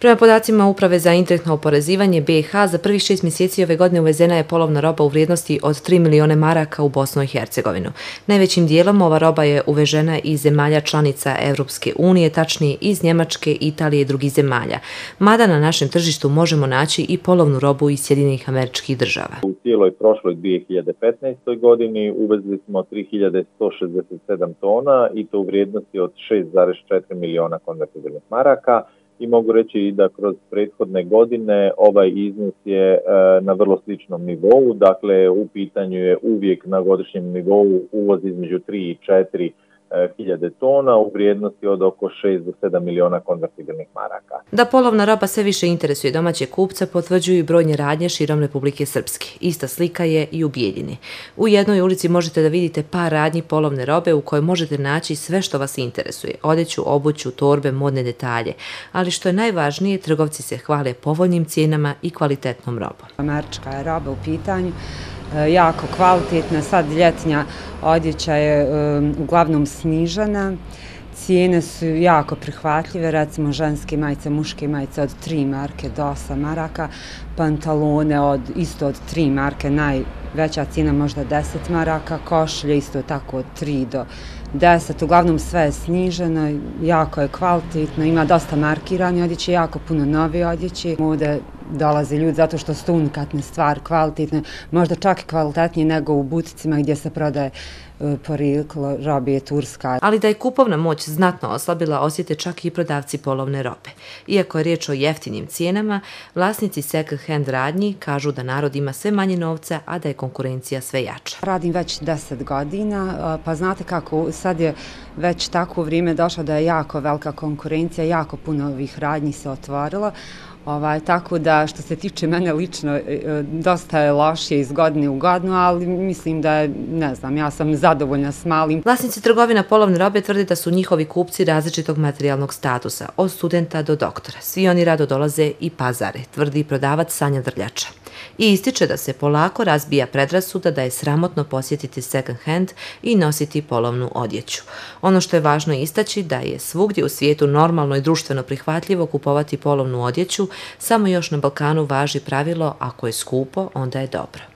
Prema podacima Uprave za indirektno oporezivanje BiH, za prvih šest mjeseci ove godine uvezena je polovna roba u vrijednosti od 3 milione maraka u Bosnu i Hercegovinu. Najvećim dijelom ova roba je uvežena iz zemalja članica Evropske unije, tačnije iz Njemačke, Italije i drugih zemalja. Mada na našem tržištu možemo naći i polovnu robu iz Sjedinih američkih država. U cijeloj prošloj 2015. godini uvezli smo 3167 tona i to u vrijednosti od 6,4 miliona konvertibilnih maraka i mogu reći da kroz prethodne godine ovaj iznos je e, na vrlo sličnom nivou, dakle u pitanju je uvijek na godišnjem nivou uvoz između 3 i 4 hiljade tona u vrijednosti od oko 6 do 7 miliona konvertibilnih maraka. Da polovna roba sve više interesuje domaće kupce, potvrđuju i brojnje radnje širom Republike Srpske. Ista slika je i u Bijeljini. U jednoj ulici možete da vidite par radnji polovne robe u kojoj možete naći sve što vas interesuje. Odeću, obuću, torbe, modne detalje. Ali što je najvažnije, trgovci se hvale povoljnim cijenama i kvalitetnom robom. Američka je roba u pitanju. Eh, jako kvalitetna. Sad ljetnja odjeća je uglavnom snižana. Cijene su jako prihvatljive, recimo ženske majice, muške majice od 3 marke do 8 maraka, pantalone od, isto od 3 marke, najveća cijena možda 10 maraka, košlje isto tako od 3 do 10, uglavnom sve je sniženo, jako je kvalitetno, ima dosta markirani odjeće, jako puno nove odjeće. mode dolaze ljudi zato što su unikatne stvari, kvalitetne, možda čak i kvalitetnije nego u buticima gdje se prodaje e, poriklo robije Turska. Ali da je kupovna moć znatno oslabila, osjete čak i prodavci polovne robe. Iako je riječ o jeftinim cijenama, vlasnici second hand radnji kažu da narod ima sve manje novca, a da je konkurencija sve jača. Radim već deset godina, pa znate kako, sad je već tako vrijeme došlo da je jako velika konkurencija, jako puno ovih radnji se otvorilo, Ovaj, tako da što se tiče mene lično, e, e, dosta je lošije iz godine u godinu, ali mislim da je, ne znam, ja sam zadovoljna s malim. Vlasnici trgovina polovne robe tvrde da su njihovi kupci različitog materijalnog statusa, od studenta do doktora. Svi oni rado dolaze i pazare, tvrdi prodavac Sanja Drljača i ističe da se polako razbija predrasuda da je sramotno posjetiti second hand i nositi polovnu odjeću. Ono što je važno istaći da je svugdje u svijetu normalno i društveno prihvatljivo kupovati polovnu odjeću, samo još na Balkanu važi pravilo ako je skupo, onda je dobro.